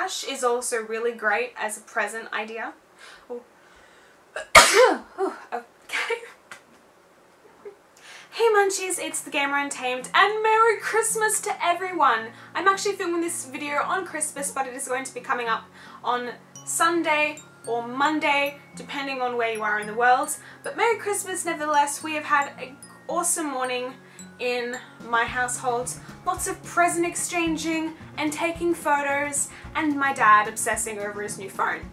Ash is also really great as a present idea. Oh. oh, okay. Hey Munchies, it's the Gamer Untamed and Merry Christmas to everyone! I'm actually filming this video on Christmas but it is going to be coming up on Sunday or Monday depending on where you are in the world. But Merry Christmas nevertheless, we have had an awesome morning in my household. Lots of present exchanging and taking photos and my dad obsessing over his new phone.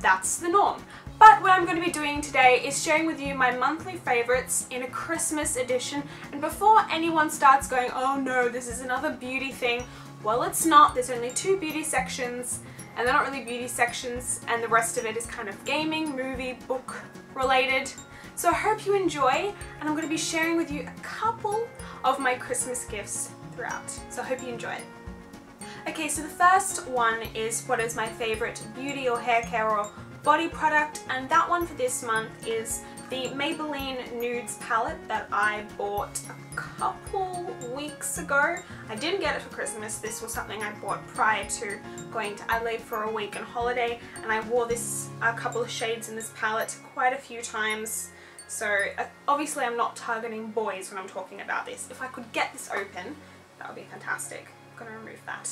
That's the norm. But what I'm going to be doing today is sharing with you my monthly favourites in a Christmas edition and before anyone starts going, oh no, this is another beauty thing, well it's not, there's only two beauty sections and they're not really beauty sections and the rest of it is kind of gaming, movie, book related. So I hope you enjoy and I'm going to be sharing with you a couple of my Christmas gifts throughout. So I hope you enjoy it. Okay, so the first one is what is my favourite beauty or hair care or body product and that one for this month is the Maybelline Nudes palette that I bought a couple weeks ago. I didn't get it for Christmas, this was something I bought prior to going to Adelaide for a week on holiday and I wore this a couple of shades in this palette quite a few times. So uh, obviously I'm not targeting boys when I'm talking about this. If I could get this open, that would be fantastic. I'm going to remove that.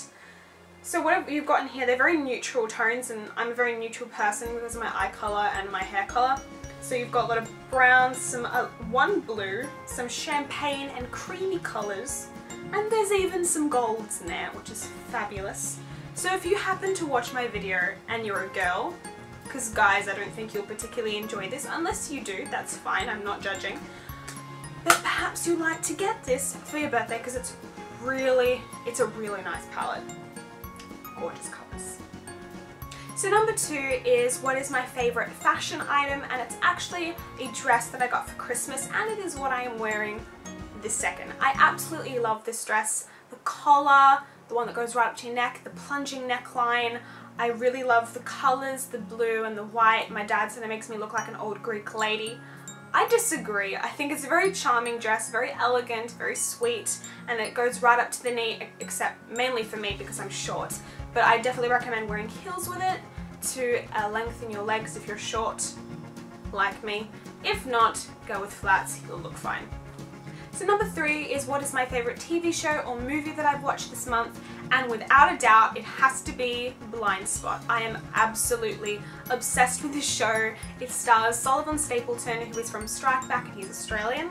So what you've got in here, they're very neutral tones and I'm a very neutral person because of my eye colour and my hair colour. So you've got a lot of browns, some uh, one blue, some champagne and creamy colours, and there's even some golds in there, which is fabulous. So if you happen to watch my video and you're a girl, because guys, I don't think you'll particularly enjoy this, unless you do, that's fine, I'm not judging. But perhaps you'd like to get this for your birthday because it's really, it's a really nice palette gorgeous colours. So number two is what is my favourite fashion item and it's actually a dress that I got for Christmas and it is what I am wearing this second. I absolutely love this dress. The collar, the one that goes right up to your neck, the plunging neckline. I really love the colours, the blue and the white. My dad said it makes me look like an old Greek lady. I disagree. I think it's a very charming dress, very elegant, very sweet, and it goes right up to the knee, except mainly for me because I'm short. But I definitely recommend wearing heels with it to uh, lengthen your legs if you're short, like me. If not, go with flats, you'll look fine. So number three is what is my favourite TV show or movie that I've watched this month and without a doubt it has to be Blindspot. I am absolutely obsessed with this show. It stars Sullivan Stapleton who is from Strike Back and he's Australian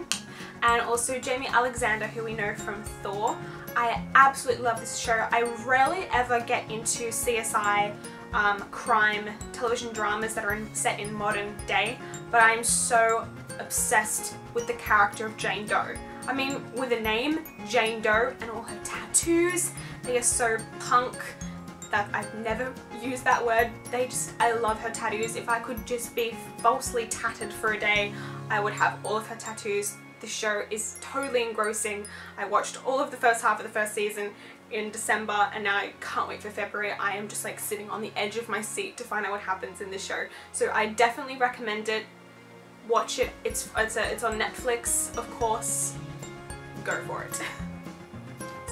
and also Jaimie Alexander who we know from Thor. I absolutely love this show. I rarely ever get into CSI um, crime television dramas that are in, set in modern day but I'm so obsessed with the character of Jane Doe. I mean, with a name, Jane Doe, and all her tattoos, they are so punk that I've never used that word. They just, I love her tattoos. If I could just be falsely tatted for a day, I would have all of her tattoos. The show is totally engrossing. I watched all of the first half of the first season in December and now I can't wait for February. I am just like sitting on the edge of my seat to find out what happens in this show. So I definitely recommend it. Watch it. It's, it's, a, it's on Netflix, of course go for it.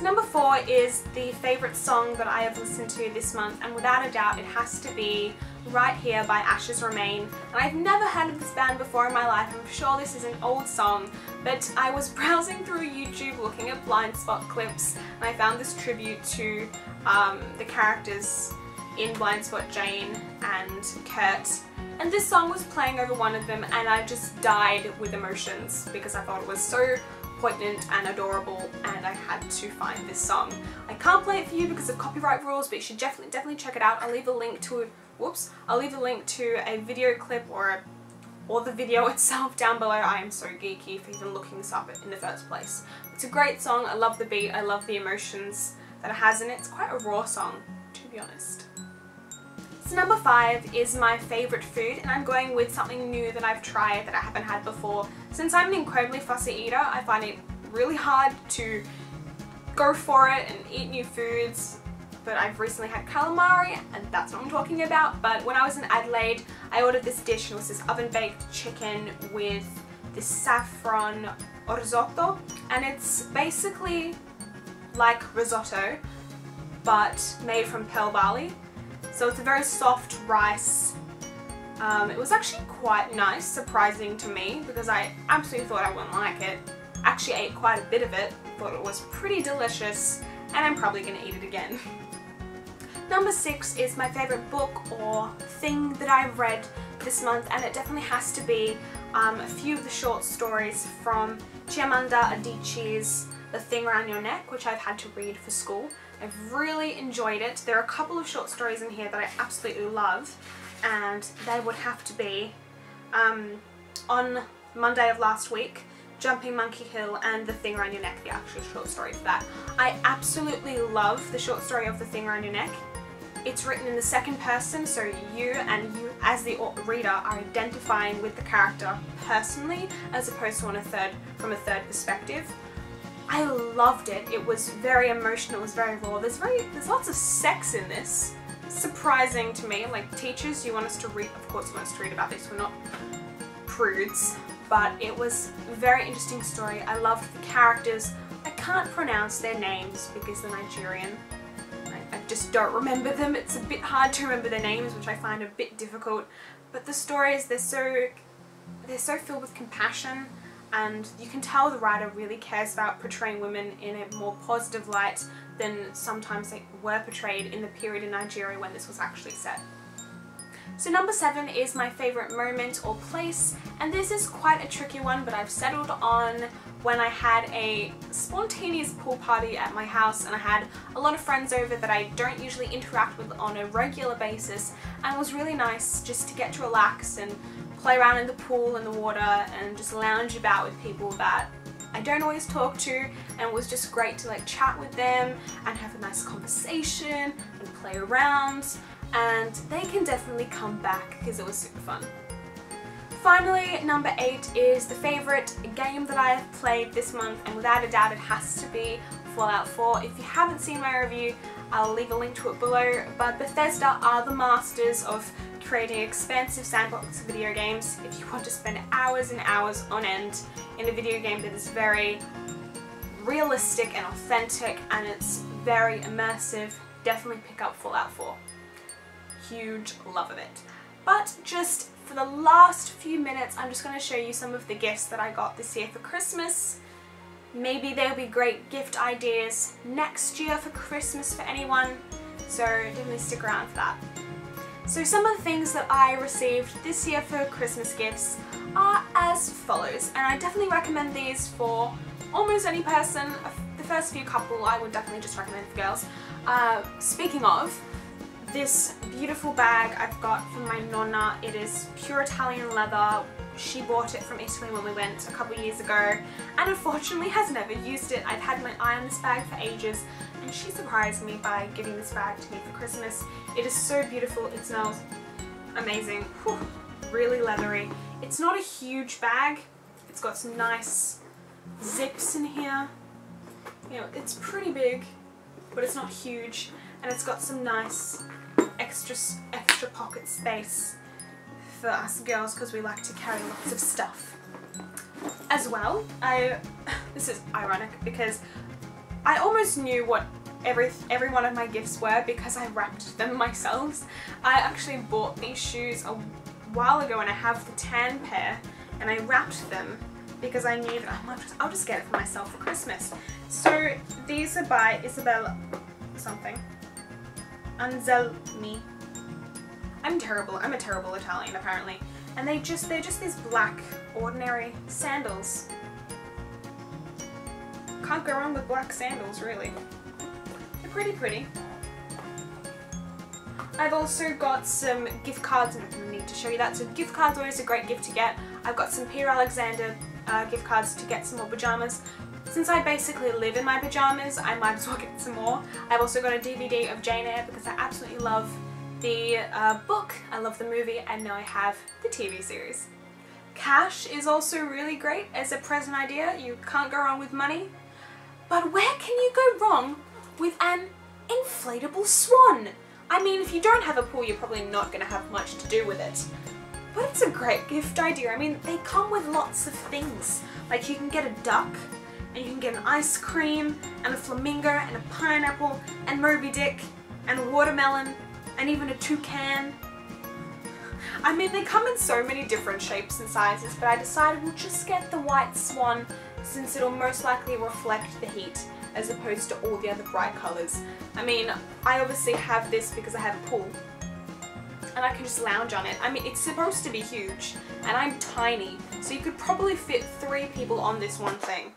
number four is the favourite song that I have listened to this month and without a doubt it has to be Right Here by Ashes Remain. And I've never heard of this band before in my life. I'm sure this is an old song but I was browsing through YouTube looking at Blindspot clips and I found this tribute to um, the characters in Blindspot Jane and Kurt. And this song was playing over one of them and I just died with emotions because I thought it was so poignant and adorable and I had to find this song. I can't play it for you because of copyright rules but you should definitely definitely check it out. I'll leave a link to whoops, I'll leave a link to a video clip or a, or the video itself down below. I am so geeky for even looking this up in the first place. It's a great song, I love the beat, I love the emotions that it has in it. It's quite a raw song to be honest. Number five is my favourite food and I'm going with something new that I've tried that I haven't had before. Since I'm an incredibly fussy eater, I find it really hard to go for it and eat new foods but I've recently had calamari and that's what I'm talking about but when I was in Adelaide I ordered this dish and it was this oven baked chicken with this saffron risotto and it's basically like risotto but made from pearl barley. So it's a very soft rice. Um, it was actually quite nice, surprising to me, because I absolutely thought I wouldn't like it. Actually ate quite a bit of it, thought it was pretty delicious, and I'm probably going to eat it again. Number six is my favourite book or thing that I've read this month and it definitely has to be um, a few of the short stories from Chimamanda Adichie's The Thing Around Your Neck which I've had to read for school. I've really enjoyed it. There are a couple of short stories in here that I absolutely love and they would have to be um, on Monday of last week Jumping Monkey Hill and The Thing Around Your Neck, the actual short story for that. I absolutely love the short story of The Thing Around Your Neck. It's written in the second person, so you and you as the reader are identifying with the character personally as opposed to on a third from a third perspective. I loved it. It was very emotional, it was very raw. There's very there's lots of sex in this. Surprising to me. Like teachers, you want us to read of course you want us to read about this, we're not prudes. But it was a very interesting story. I loved the characters. I can't pronounce their names because they're Nigerian I just don't remember them. It's a bit hard to remember their names, which I find a bit difficult. But the stories, they're so, they're so filled with compassion and you can tell the writer really cares about portraying women in a more positive light than sometimes they were portrayed in the period in Nigeria when this was actually set. So number seven is my favourite moment or place and this is quite a tricky one but I've settled on when I had a spontaneous pool party at my house and I had a lot of friends over that I don't usually interact with on a regular basis and it was really nice just to get to relax and play around in the pool and the water and just lounge about with people that I don't always talk to and it was just great to like chat with them and have a nice conversation and play around and they can definitely come back because it was super fun. Finally, number 8 is the favourite game that I have played this month and without a doubt it has to be Fallout 4. If you haven't seen my review, I'll leave a link to it below, but Bethesda are the masters of creating expansive sandbox video games. If you want to spend hours and hours on end in a video game that is very realistic and authentic and it's very immersive, definitely pick up Fallout 4. Huge love of it. But just for the last few minutes, I'm just going to show you some of the gifts that I got this year for Christmas. Maybe there'll be great gift ideas next year for Christmas for anyone, so definitely stick around for that. So some of the things that I received this year for Christmas gifts are as follows, and I definitely recommend these for almost any person. The first few couple I would definitely just recommend for girls. Uh, speaking of, this beautiful bag I've got from my nonna. It is pure Italian leather. She bought it from Italy when we went a couple years ago and unfortunately has never used it. I've had my eye on this bag for ages and she surprised me by giving this bag to me for Christmas. It is so beautiful. It smells amazing. Whew, really leathery. It's not a huge bag. It's got some nice zips in here. You know, it's pretty big, but it's not huge. And it's got some nice extra, extra pocket space for us girls because we like to carry lots of stuff. As well, I, this is ironic because I almost knew what every, every one of my gifts were because I wrapped them myself. I actually bought these shoes a while ago and I have the tan pair and I wrapped them because I knew that I'll just, I'll just get it for myself for Christmas. So these are by Isabella something. Anselmi. I'm terrible. I'm a terrible Italian apparently. And they just they're just these black ordinary sandals. Can't go wrong with black sandals really. They're pretty pretty. I've also got some gift cards and I need to show you that. So gift cards are always a great gift to get. I've got some Peter Alexander uh, gift cards to get some more pyjamas. Since I basically live in my pyjamas, I might as well get some more. I've also got a DVD of Jane Eyre because I absolutely love the uh, book, I love the movie, and now I have the TV series. Cash is also really great as a present idea. You can't go wrong with money. But where can you go wrong with an inflatable swan? I mean, if you don't have a pool, you're probably not going to have much to do with it. But it's a great gift idea. I mean, they come with lots of things. Like you can get a duck and you can get an ice cream and a flamingo and a pineapple and Moby Dick and a watermelon and even a toucan. I mean they come in so many different shapes and sizes but I decided we'll just get the white swan since it'll most likely reflect the heat as opposed to all the other bright colours. I mean I obviously have this because I have a pool and I can just lounge on it. I mean, it's supposed to be huge, and I'm tiny, so you could probably fit three people on this one thing.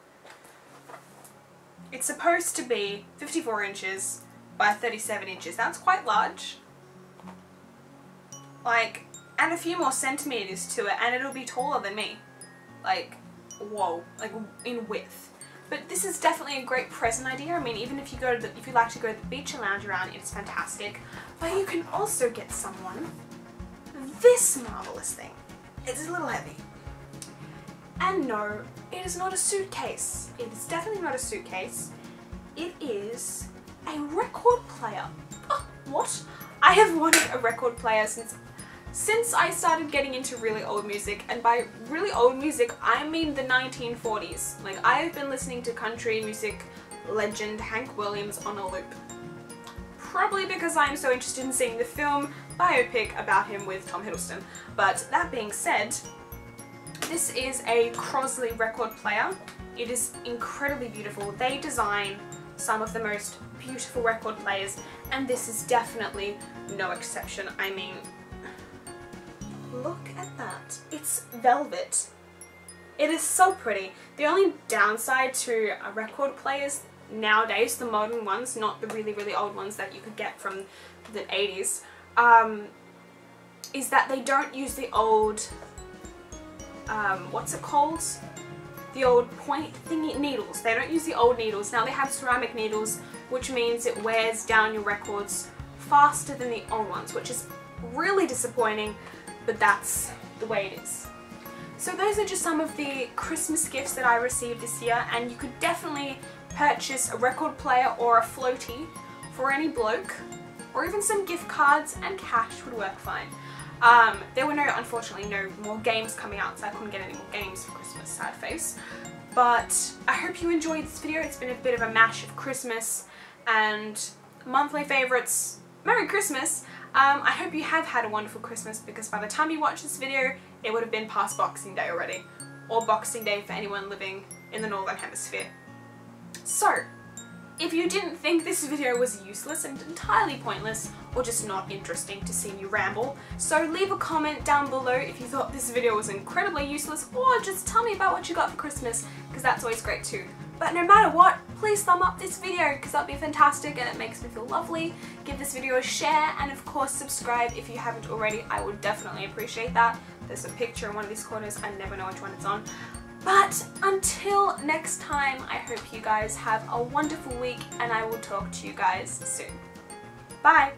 It's supposed to be 54 inches by 37 inches. That's quite large. Like, and a few more centimetres to it, and it'll be taller than me. Like, whoa, like in width. But this is definitely a great present idea. I mean, even if you go to the, if you like to go to the beach and lounge around, it's fantastic. But you can also get someone this marvelous thing. It's a little heavy. And no, it is not a suitcase. It is definitely not a suitcase. It is a record player. Oh, what? I have wanted a record player since since I started getting into really old music, and by really old music, I mean the 1940s. Like, I have been listening to country music legend Hank Williams on a loop. Probably because I am so interested in seeing the film biopic about him with Tom Hiddleston. But that being said, this is a Crosley record player. It is incredibly beautiful. They design some of the most beautiful record players, and this is definitely no exception. I mean, velvet. It is so pretty. The only downside to record players nowadays, the modern ones, not the really, really old ones that you could get from the 80s, um, is that they don't use the old, um, what's it called? The old point thingy needles. They don't use the old needles. Now they have ceramic needles, which means it wears down your records faster than the old ones, which is really disappointing but that's the way it is. So those are just some of the Christmas gifts that I received this year and you could definitely purchase a record player or a floaty for any bloke or even some gift cards and cash would work fine. Um, there were no, unfortunately, no more games coming out so I couldn't get any more games for Christmas, sad face. But I hope you enjoyed this video. It's been a bit of a mash of Christmas and monthly favourites. Merry Christmas! Um, I hope you have had a wonderful Christmas because by the time you watch this video, it would have been past Boxing Day already. Or Boxing Day for anyone living in the Northern Hemisphere. So, if you didn't think this video was useless and entirely pointless, or just not interesting to see me ramble, so leave a comment down below if you thought this video was incredibly useless, or just tell me about what you got for Christmas, because that's always great too. But no matter what, please thumb up this video because that'd be fantastic and it makes me feel lovely. Give this video a share and of course subscribe if you haven't already. I would definitely appreciate that. There's a picture in one of these corners. I never know which one it's on. But until next time, I hope you guys have a wonderful week and I will talk to you guys soon. Bye!